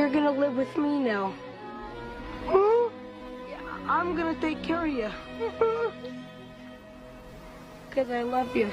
you're gonna live with me now. Hmm? I'm gonna take care of you. Hmm? Because I love you.